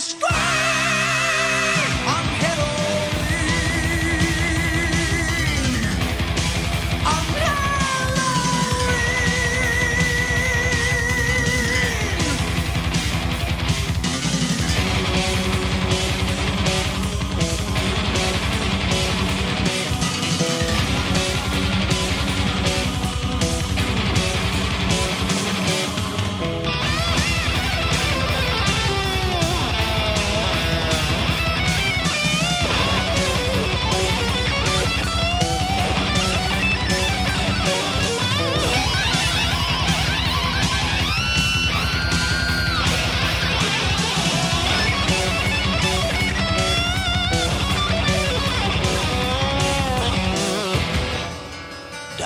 scream.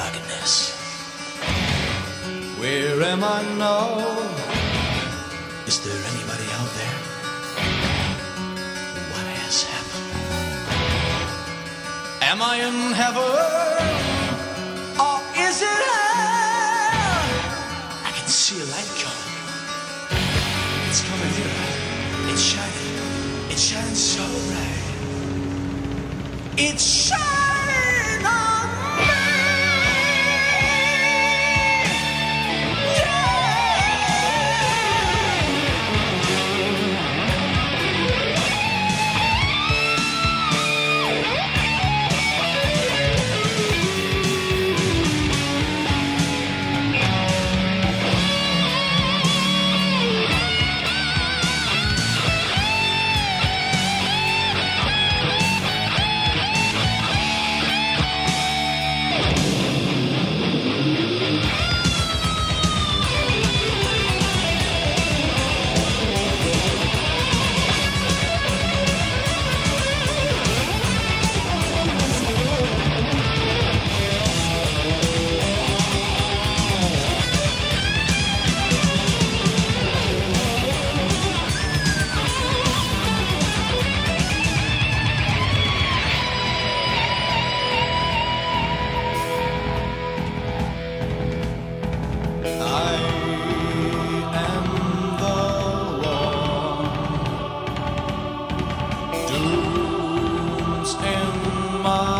darkness. Where am I now? Is there anybody out there? What has happened? Am I in heaven? Or is it hell? I can see a light coming. It's coming here. It's shining. It's shining so bright. It's shining. ま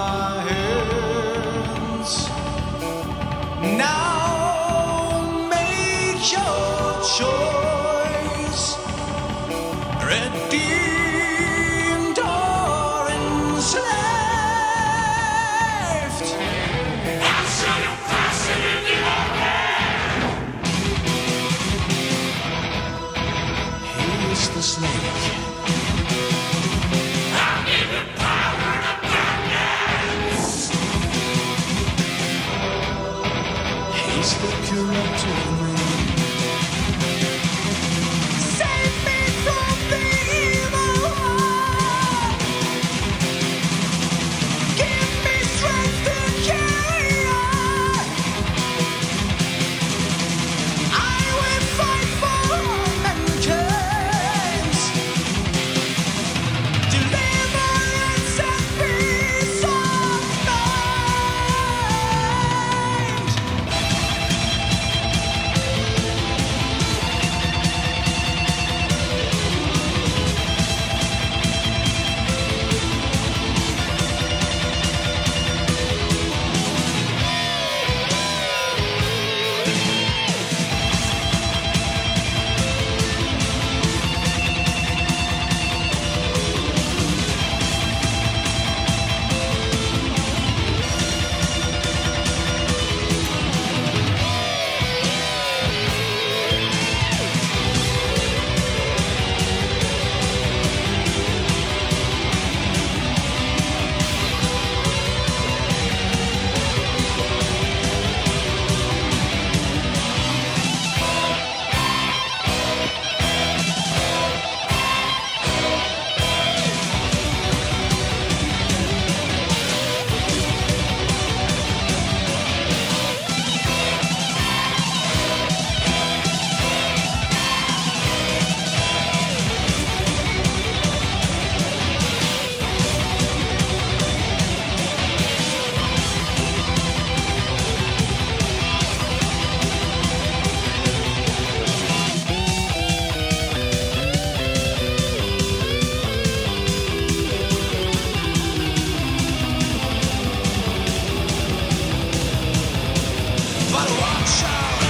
But watch out,